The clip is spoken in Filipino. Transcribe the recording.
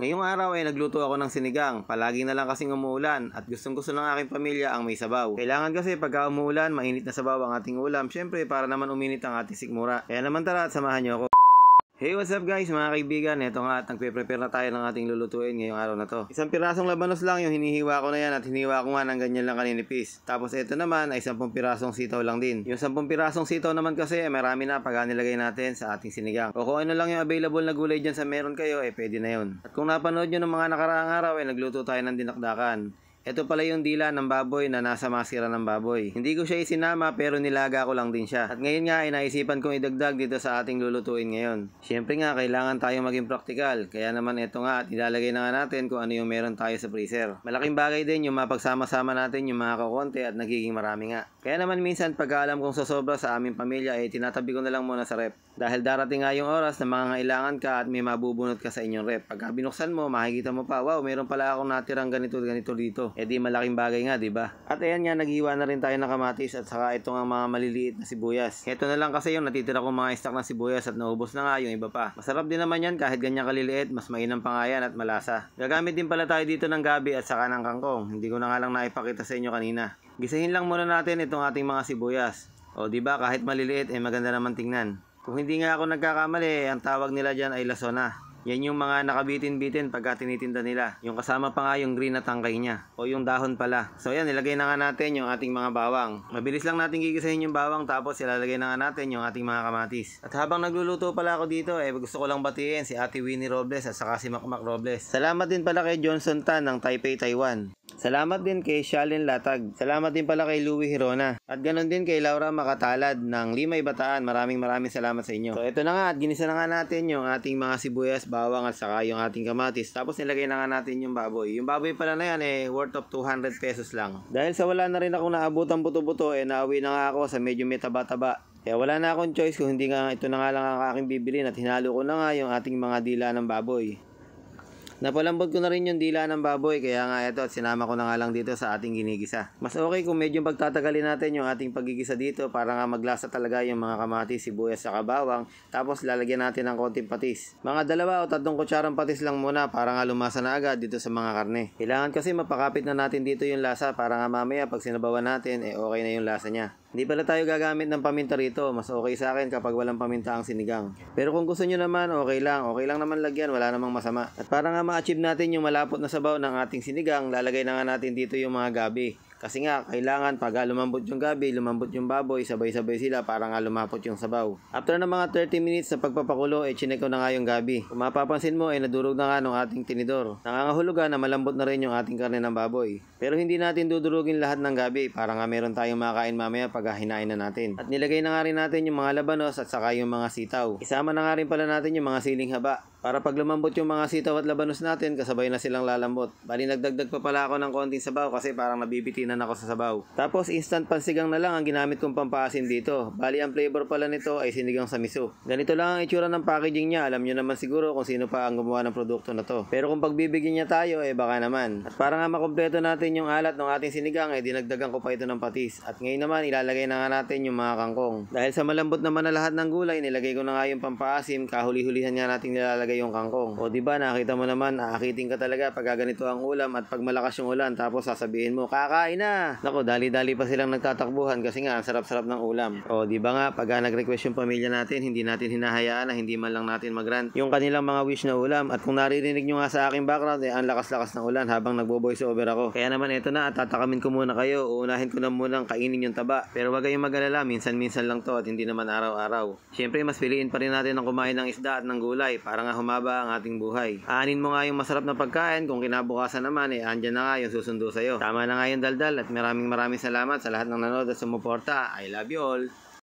Ngayong araw ay nagluto ako ng sinigang. Palagi na lang kasing umuulan at gustong gusto ng aking pamilya ang may sabaw. Kailangan kasi pagka umuulan, mainit na sabaw ang ating ulam. Syempre para naman uminit ang ating sikmura. Kaya naman tara at samahan niyo ako. Hey, what's up guys mga kaibigan? Ito nga at nagpe-prepare na tayo ng ating lulutuin ngayong araw na to. Isang pirasong labanos lang yung hinihiwa ko na yan at hinihiwa ko nga ng ganyan lang kaninipis. Tapos ito naman ay 10 pirasong sitaw lang din. Yung 10 pirasong sitaw naman kasi ay marami na pag nilagay natin sa ating sinigang. O kung ano lang yung available na gulay dyan sa meron kayo, eh pwede na yun. At kung napanood nyo ng mga nakaraang araw, ay nagluto tayo ng dinakdakan. Ito pala yung dila ng baboy na nasa maskira ng baboy. Hindi ko siya isinama pero nilaga ko lang din siya. At ngayon nga ay naisipan kong idagdag dito sa ating lulutuin ngayon. Siyempre nga kailangan tayo maging praktikal. Kaya naman ito nga at ilalagay na nga natin kung ano yung meron tayo sa freezer. Malaking bagay din yung mapagsama-sama natin yung mga kakonti at nagiging marami nga. Kaya naman minsan pag alam kong sosobra sa aming pamilya ay tinatabi ko na lang muna sa rep. Dahil darating nga yung oras na mangangailangan ka at may mabubunot ka sa inyong rep. Pagka binuksan mo, makikita mo pa, wow, meron pala akong natirang ganito ganito dito. Eh di malaking bagay nga, di ba? At ayan nga, naghiwa na rin tayo ng kamatis at saka itong ang mga maliliit na sibuyas. Ito na lang kasi yung natitira kong mga stock ng sibuyas at naubos na nga yung iba pa. Masarap din naman yan kahit ganyan kaliliit, mas mainam pa nga yan at malasa. Gagamit din pala tayo dito ng gabi at saka ng kangkong. Hindi ko na nga lang naipakita sa inyo kanina. Gisahin lang muna natin itong ating mga sibuyas. O di ba kahit maliliit eh maganda naman tingnan. Kung hindi nga ako nagkakamali, ang tawag nila dyan ay lasona. Yan yung mga nakabitin-bitin pagka tinitinda nila. Yung kasama pa nga yung green na tangkay niya. O yung dahon pala. So yan, nilagay na nga natin yung ating mga bawang. Mabilis lang natin gigisahin yung bawang tapos ilalagay na nga natin yung ating mga kamatis. At habang nagluluto pala ako dito, eh gusto ko lang batiin si Ate Winnie Robles at saka si Makmak Robles. Salamat din pala kay Johnson Tan ng Taipei, Taiwan. Salamat din kay Shalin Latag. Salamat din pala kay Louie Hirona. At ganon din kay Laura Makatalad ng Limay Bataan. Maraming maraming salamat sa inyo. So ito na nga at ginisa na nga natin yung ating mga sibuyas, bawang at saka yung ating kamatis. Tapos nilagay na nga natin yung baboy. Yung baboy pala na yan eh worth of 200 pesos lang. Dahil sa wala na rin ako naabutan buto-buto eh nauwi na nga ako sa medyo may taba-taba. Kaya wala na akong choice kung hindi nga ito na nga lang ang aking bibilin at hinalo ko na nga yung ating mga dila ng baboy. Napalambot ko na rin yung dila ng baboy kaya nga ito sinama ko na nga lang dito sa ating ginigisa. Mas okay kung medyo pagtatagalin natin yung ating pagigisa dito para nga maglasa talaga yung mga kamatis, sibuyas sa kabawang tapos lalagyan natin ng konting patis. Mga dalawa o tatlong kutsarang patis lang muna para nga lumasa na agad dito sa mga karne. Kailangan kasi mapakapit na natin dito yung lasa para nga mamaya pag sinabawan natin eh okay na yung lasa niya. Hindi pala tayo gagamit ng paminta rito. Mas okay sa akin kapag walang paminta ang sinigang. Pero kung gusto nyo naman, okay lang. Okay lang naman lagyan. Wala namang masama. At para nga ma-achieve natin yung malapot na sabaw ng ating sinigang, lalagay na nga natin dito yung mga gabi. Kasi nga, kailangan pag lumambot yung gabi, lumambot yung baboy, sabay-sabay sila para nga lumapot yung sabaw. After ng mga 30 minutes sa pagpapakulo, eh chinek ko na nga yung gabi. Kung mapapansin mo, eh nadurog na nga ng ating tinidor. Nangangahulugan na malambot na rin yung ating karne ng baboy. Pero hindi natin dudurugin lahat ng gabi para nga meron tayong makain mamaya pag hinain na natin. At nilagay na nga rin natin yung mga labanos at saka yung mga sitaw. Isama na nga rin pala natin yung mga siling haba. Para pag lumambot yung mga sitaw at labanos natin, kasabay na silang lalambot. Bali nagdagdag pa pala ako ng konting sabaw kasi parang nabibitinan ako sa sabaw. Tapos instant pansigang na lang ang ginamit kong pampaasim dito. Bali ang flavor pala nito ay sinigang sa miso. Ganito lang ang itsura ng packaging niya. Alam nyo naman siguro kung sino pa ang gumawa ng produkto na to. Pero kung pagbibigyan niya tayo, eh baka naman. At para nga makompleto natin yung alat ng ating sinigang, eh dinagdagan ko pa ito ng patis. At ngayon naman, ilalagay na nga natin yung mga kangkong. Dahil sa malambot naman na lahat ng gulay, nilagay ko na nga yung pampaasim, kahuli-hulihan nga natin nilalagay yung kangkong. O di ba nakita mo naman, aakitin ka talaga pag ganito ang ulam at pag malakas yung ulan tapos sasabihin mo, kakain na. Nako, dali-dali pa silang nagtatakbuhan kasi nga ang sarap-sarap ng ulam. O di ba nga, pag nag-request yung pamilya natin, hindi natin hinahayaan na hindi man lang natin mag-rant yung kanilang mga wish na ulam. At kung naririnig nyo nga sa aking background, eh, ang lakas-lakas ng ulan habang nagbo-voice over ako. Kaya naman ito na, at tatakamin ko muna kayo. Uunahin ko na munang kainin yung taba. Pero wag kayong mag-alala, minsan-minsan lang to at hindi naman araw-araw. Siyempre, mas piliin pa rin natin ang kumain ng isda at ng gulay para nga humaba ang ating buhay. Aanin mo nga yung masarap na pagkain kung kinabukasan naman eh andyan na nga yung susundo sa'yo. Tama na nga yung daldal at maraming maraming salamat sa lahat ng nanood at sumuporta. I love you all.